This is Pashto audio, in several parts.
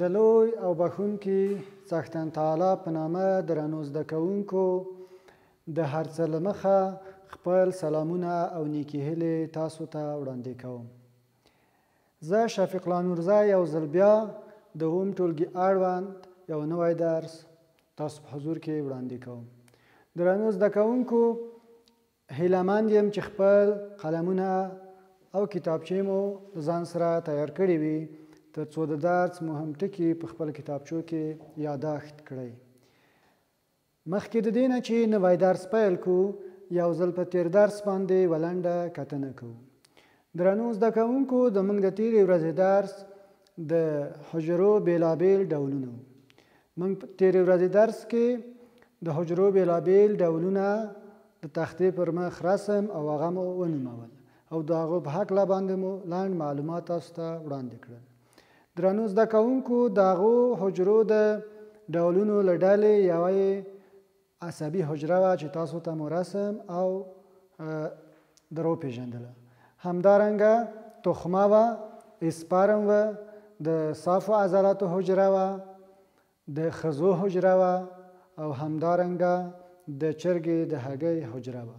د لوی او بښونکي څښتن تعالی په نامه درنو زده کوونکو د هر څه له مخه خپل سلامونه او نیکي هیلې تاسو ته وړاندې کوم. زه شفیق الله نورزی یو ځل بیا د اووم ټولګي اړوند یو نوی درس تاسو په حضور کې وړاندې کوم. درنو زده کوونکو هیله مند یم چې خپل قلمونه او کتابچې مو د ځان سره تیار کړې وي تر څو د درس مهم ټکي په خپل کتابچو کې یاداښت کړئ. مخکې د دینه چې نوی درس پیل کو یو ځل په تیر درس باندې ولنډه کتنه کو درنو زده کوونکو زموږ د تیرې ورځې درس د حجرو بیلابیل ډولونه موږ په تېرې ورځې درس کې د حجرو بېلابېل ډولونه د تختې پر مخ رسم او هغه مو ونومول او د هغو په هکله باندې مو لنډ معلومات تاسو ته وړاندې کړل. درنو زده کوونکو د هغو حجرو د ډولونو له ډلې یوه یې عصبي حجره وه چې تاسو ته مو رسم او در وپېژندله. همدارنګه تخمه وه، اسپرم وه، د صافو عضلاتو حجره وه، د ښځو حجره وه او همدارنګه د چرګې د هګۍ حجره وه.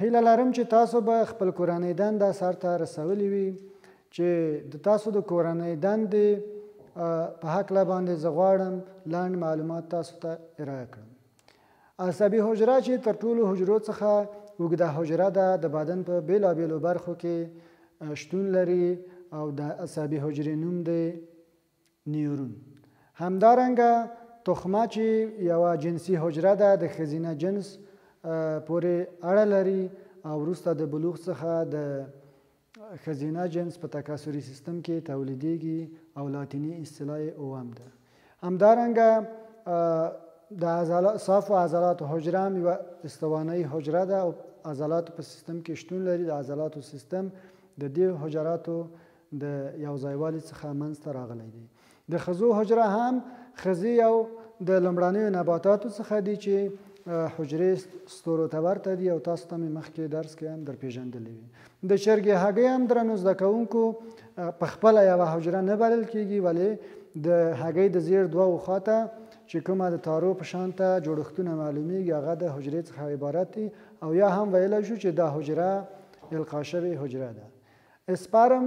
هیله لرم چې تاسو به خپل کورنۍ دنده سر ته رسولي وي چې د تاسو د کورنۍ دندې په هکله باندې زه غواړم لنډ معلومات تاسو ته ارائه کړم عصبي حجره چې تر ټولو حجرو څخه اوږده حجره ده د بدن په بېلابېلو برخو کې شتون لري او د عصبي حجرې نوم دی نیورون همدارنګه تخمه چې یوه جنسي حجره ده د ښځینه جنس پورې اړه لري او وروسته د بلوغ څخه د ښځینه جنس په تکاثري سیستم کې تولیدېږي او لاتیني اصطلاح یې اووم ده همدارنګه د عضلات صافو عضلات حجره هم یوه استوانۍ حجره ده او عضلاتو په سیستم کې شتون لري د عضلاتو سیستم د دې حجراتو د یو ځای والي څخه منځ ته راغلی دی. د خزو حجره هم خزې یو د لمړنیو نباتاتو څخه دي چې حجرې ستورو ته ورته دي او تاسو ته مې مخکې درس کې هم در پیژندلې وي. د چرګې هګۍ هم درنو زده کوونکو په خپل یو حجره نه بلل کیږي ولې د هګۍ د زیر دوه خواته چې کومه د تارو په شان ته جوړښتونه معلومیږي هغه د حجرې څخه عبارت دي او یا هم ویلی شو چې دا حجره القا شوې حجره ده اسپارم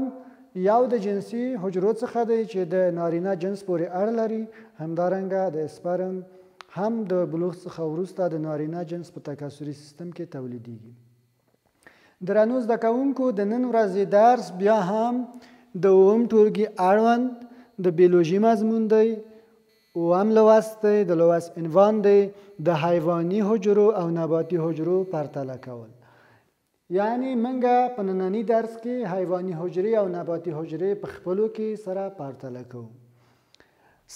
یو د جنسي حجرو څخه دی چې د نارینه جنس پورې اړه لري، همدارنګه د اسپرم هم د بلوغ څخه وروسته د نارینه جنس په تکثري سیستم کې تولیدیږي. درنو زده کوونکو د نن ورځې درس بیا هم د اوم ټولګي اړوند د بیولوژي مضمون دی اوم لوست دی د لوست عنوان دی د حیواني حجرو او نباتي حجرو پرتله کول یعنی مونږ په نننی درس کی حیوانی حجری او نباتی حجری په خپلو کی سره پرتله کوو.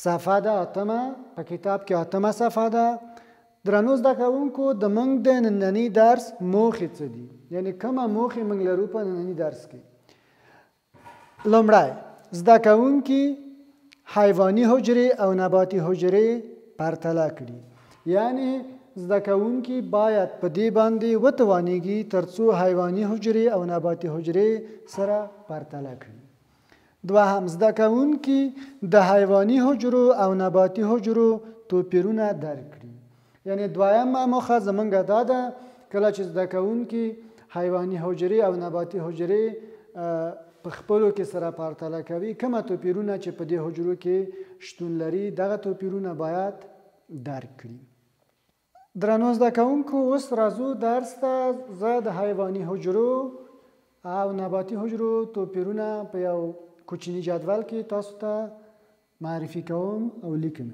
صفحه ده اتمه په کتاب کی اتمه صفحه ده. درنو زده کوونکو د مونږ د نننی درس موخی څه دی؟ یعنی کومه موخی مونږ لرو په نننی درس کی؟ لومړی، زده کوونکي حیواني حجرې او نباتي حجرې پرتله کړي، یعنې زده کوونکي باید په دې باندې وتوانېږي تر څو حیواني حجرې او نباتي حجرې سره پرتله کړي. دوهم، زده کوونکي د حیواني حجرو او نباتي حجرو توپیرونه درک کړي، یعنې دویمه موخه زمونږ دا ده کله چې زده کوونکي حیواني حجرې او نباتي حجرې په خپلو کې سره پرتله کوي کومه توپیرونه چې په دې حجرو کې شتون لري دغه توپیرونه باید درک کړي درنو زده کوونکو اوس راځو درس ته زه د حیواني حجرو او نباتي حجرو توپیرونه په یو کوچني جدول کې تاسو ته معرفي کوم او لیکم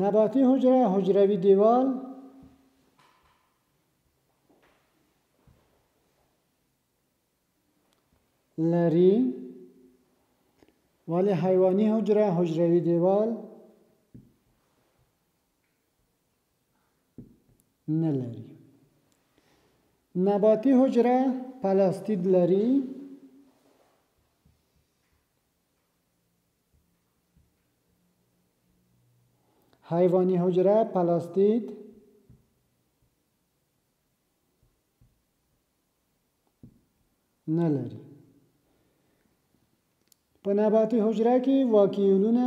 نباتي حجره حجروي دیوال لري ولی حیواني حجره حجروي دیوال نه لري نباتي حجره پلاستید لري حیوانی حجره پلاستید نه لري په نباتي حجره کې واکیولونه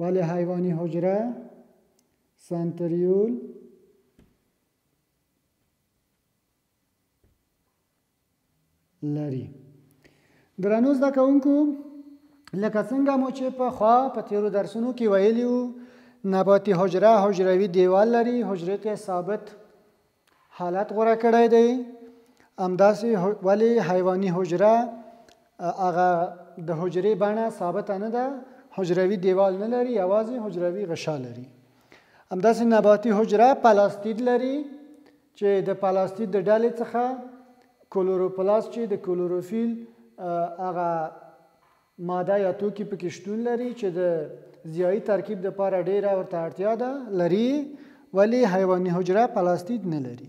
ولی حیوانی حجره سنتریول لري درنو زده کوونکو لکه څنګه مو چې په خوا په تیرو درسونو کې ویلی وو نباتي حجره حجروي دیوال لري حجرې ته ثابت حالت غوره کړی دی همداسې ولی حیواني حجره هغه د حجرې بڼه ثابته نه ده حجروي دیوال نه لري یوازې حجروي غشا لري همداسې نباتي حجره پلاستید لري چې د پلاستید د ډلې څخه کلوروپلاست چې د کلوروفیل هغه ماده یا توکي پکې شتون لري چې د ضیایي ترکیب لپاره ډیره ورته اړتیا ده لري ولی حیواني حجره پلاستید نه لري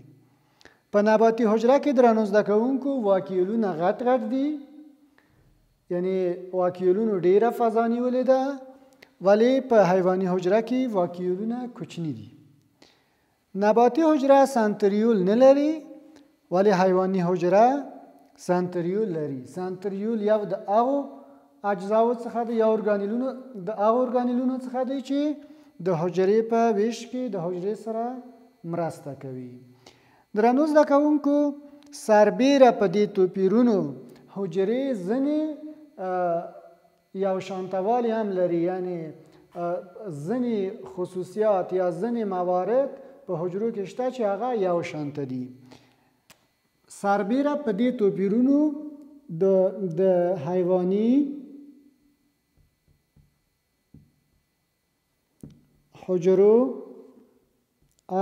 په نباتي حجره کې درنو زده کوونکو واکیولونه غټ غټ دي یعنی واکیولونو ډیره فضا نیولې ده ولی په حیواني حجره کې واکیولونه کوچني دي نباتي حجره سنتریول نه لري ولی حیواني حجره سنتریول لري سنتریول یو د هغو اجزاو څخه دی یا ارګانیلونو د هغو ارګانیلونو څخه دی چې د حجرې په ویش کې د حجرې سره مرسته کوي درنو زده کوونکو سربیره په دې توپیرونو حجرې ځنې یو شانته والی هم لري یعنی ځنی خصوصیات یا ځنی موارد په حجرو کې شته چې هغه یو شانته دي سربیره په دې توپیرونو د د حیواني حجرو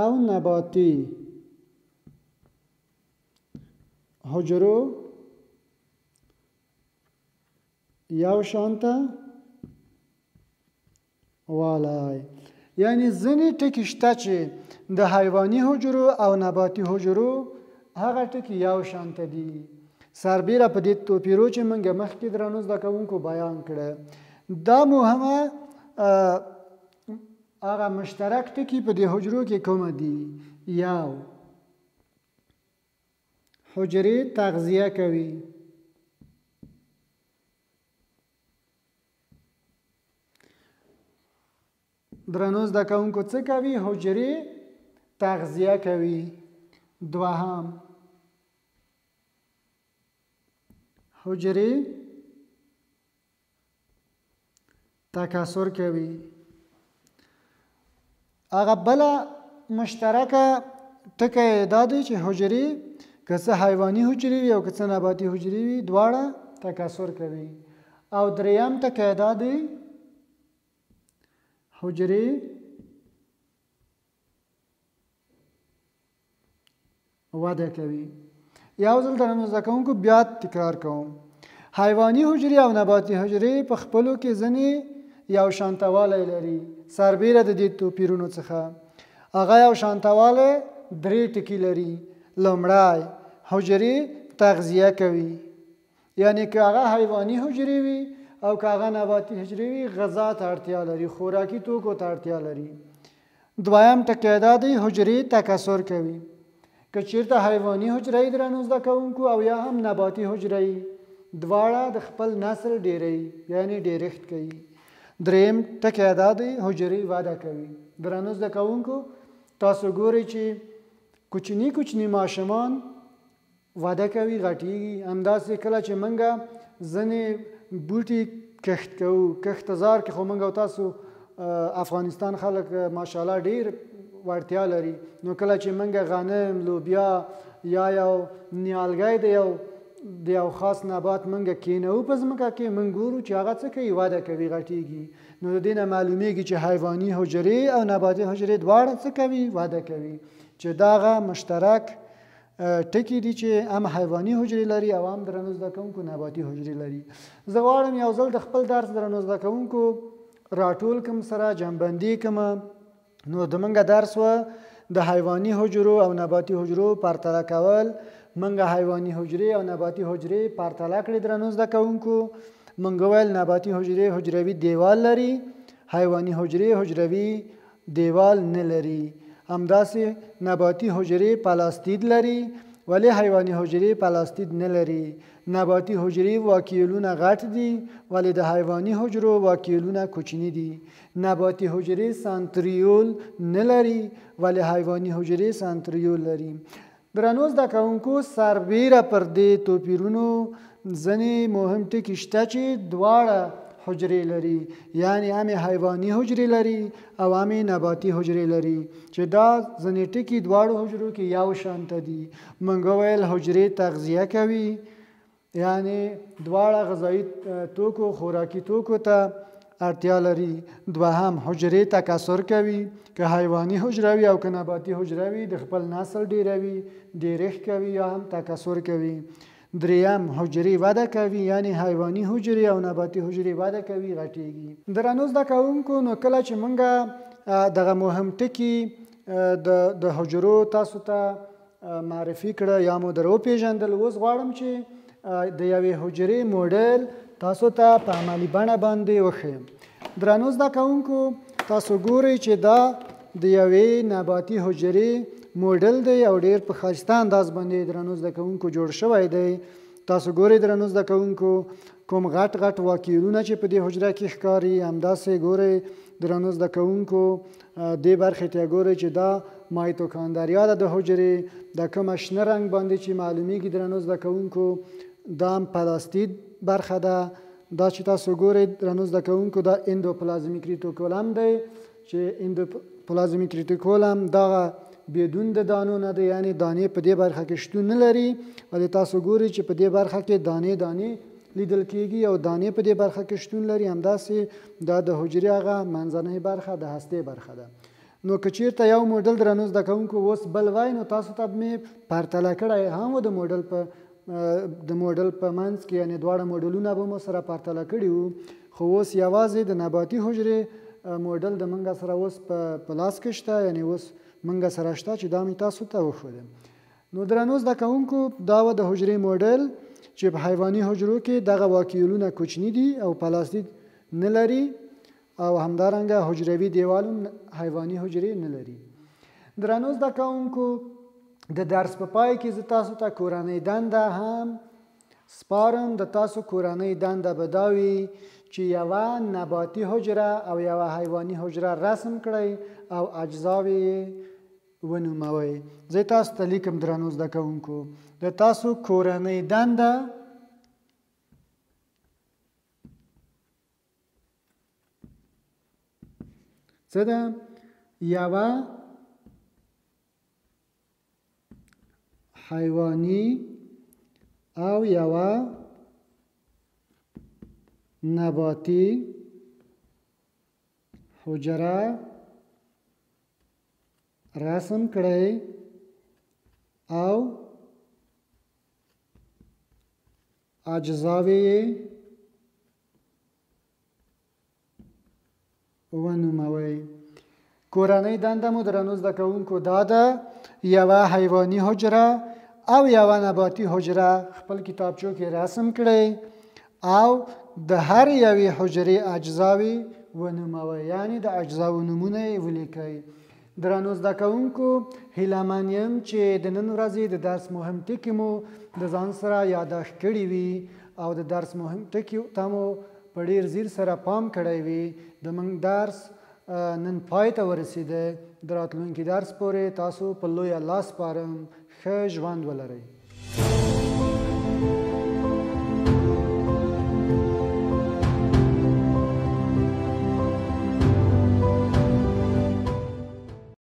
او نباتي حجرو یو شانته والای یعنی ځینې ټکي شته چې د حیواني حجرو او نباتي حجرو هغه ټکي یو شانته دي سربیره په دې توپیرو چې موږ مخکې درنو زده کوونکو بیان کړه دا مهمه هغه مشترک ټکي په دې حجرو کې کوم دي یو حجرې تغذیه کوي درنو زده کوونکو څه کوي حجرې تغذیه کوي دوهم حجرې تکاثر کوي هغه بل مشترکه ټکی دا دی چې حجرې که څه حیواني حجرې وي او که څه نباتي حجرې وي دواړه تکاثر کوي او دریم ټکی دا دی حجرې وده کوي یو ځل درنو زده کوونکو بیا تکرار کوم حیواني حجرې او نباتي حجرې په خپلو کې ځنې یو شانتوالی لري سربیره د دې توپیرونو څخه هغه یو شانتوالی درې ټکي لري لومړی حجرې تغذیه کوي یعنی که هغه حیواني حجرې وي او که هغه نباتي حجرې وي غذا ته اړتیا لري خوراکي توکو ته اړتیا لري دویم ټکی دا دی حجرې تکثر کوي که چیرته حیواني حجره یې درنو زده کوونکو او یا هم نباتي حجره یې دواړه د خپل نسل ډیری یعنی ډیرښت کوي دریم ټکی دا دی حجرې وده کوي درنو زده کوونکو تاسو ګورئ چې کوچني کوچني ماشومان وده کوي غټیږي همداسې کله چې منګه ځنې بوټي کښت کوو کښت زار کې خو منګه تاسو افغانستان خلک ماشاءالله ډیر وړتیا لري نو کله چې منګه غنم لوبیا یا یو نیالګی دی یو د یو خاص نبات منګه کینو په ځمکه کې من ګورو چې هغه څه کوي وده کوي غټیږي نو د دې نه معلومیږي چې حیواني حجرې او نباتي حجرې دواړه څه کوي وده کوي چې داغه مشترک ټکي دي چې هم حیواني حجرې لري او هم درنو زده کوونکو نباتي حجرې لري زه غواړم یو ځل د خپل درس درنو زده کوونکو راټول کم سره جنبندي کم نو د منګه درس و د حیواني حجرو او نباتي حجرو پرتله کول منګه حیواني حجرې او نباتي حجرې پرتله کړې درنو زده کوونکو منګه ویل نباتي حجرې حجروي دیوال لري حیواني حجرې حجروي دېوال نه لري، همداسې نباتي حجرې پلاستيد لري، ولې حیواني حجرې پلاستيد نه لري؟ نباتي حجرې واکیولونه غټ دي، ولې د حیواني حجرو واکیولونه کوچني دي؟ نباتي حجرې سانتریول نه لري، ولې حیواني حجرې سانتریول لري؟ درنو زده کوونکو سربیره پر دې توپیرونو ځنې مهم ټکي شته چې دواړه حجرې لري یعنی امې حیواني حجرې لري او امې نباتي حجرې لري چې دا ځنې ټکي دواړو حجرو کې یو شانته دي منګه ویل حجرې تغذیه کوي یعنې دواړه غذایي توکو خوراکي توکو ته اړتیا لري دوهم حجرې تکثر کوي که حیواني حجره وي او که نباتي حجره وي د خپل نسل ډیروي ډیرښت کوي یا هم تکثر کوي دریم حجرې وده کوي یعنی حیواني حجرې او نباتي حجرې وده کوي غټیږي درنو زده کوونکو نو کله چې مونږه دغه مهم ټکی د د حجرو تاسو ته معرفي کړه یا مو در وپېژندل اوس غواړم چې د یوې حجرې موډل تاسو ته په عملی بڼه باندې وښیم درنو زده کوونکو تاسو ګورئ چې دا د یوې نباتي حجرې موډل دی او ډیر په ښایسته انداز باندې درنو زده کوونکو جوړ شوی دی تاسو ګورئ درنو زده کوونکو کوم غټ غټ واکیرونه چې په دې حجره کې ښکاري همداسې ګورئ درنو زده کوونکو دې برخې ته ګورئ چې دا مایتوکاندریا ده د حجرې د کومه شنه رنګ باندې چې معلومیږي درنو زده کوونکو دا هم پلاستید برخه ده دا چې تاسو ګورئ درنو زده کوونکو دا اندوپلازمیک ریټوکولم دی چې اندوپلازمیک ریټوکولم دغه بدون د دانو نه دی یعنی دانې په دې برخه کې شتون نه لري ولې تاسو ګورئ چې په دې برخه کې دانې دانې لیدل کیږي یو دانې په دې برخه کې شتون لري همداسې دا د حجرې هغه منځنۍ برخه د هستې برخه ده نو که چیرته یو موډل درنو زده کوونکو اوس بل وای نو تاسو ته به مې پرتله کړی هم و د موډل په د موډل په منځ کې یعنې دواړه موډلونه به مو سره پرتله کړي وو خو اوس یوازې د نباتي حجرې موډل د منګه سره اوس په پلاس کې شته یعنې اوس منګه سره شته چې دا مې تاسو ته وښوده نو درنو زده کوونکو دا وه د حجرې موډل چې په حیواني حجرو کې دغه واکیولونه کوچني دي او پلاستید نه لري او همدارنګه حجروي دیوال هم حیواني حجرې نه لري درنو زده کوونکو د درس په پای کې زه تاسو ته کورنۍ دنده هم سپارم د تاسو کورنۍ دنده به دا وي چې یوه نباتي حجره او یوه حیواني حجره رسم کړئ او اجزاوې یې ونوموی زه تاسو ته لیکم درنو زده کوونکو د تاسو کورنۍ دنده څه ده یوه حیواني او یوه نباتي حجره رسم کړئ او اجزاوې یې ونوموئ کورنۍ دنده مو درنو زده کوونکو دا ده یوه حیواني حجره او یوه نباتي حجره خپل کتابچو کې رسم کړئ او د هر یوې حجرې اجزاوې ونوموئ یعنی د اجزاو نومونه یې ولیکئ درنو زده کوونکو هیله من یم چې د نن ورځې د درس مهم ټکي مو د ځان سره یادداشت کړي وي او د درس مهم ټکي ته مو په ډیر زیر سره پام کړی وي د موږ درس نن پای ته ورسیده د راتلونکي درس پورې تاسو په لوی الله سپارم ښه ژوند ولرئ.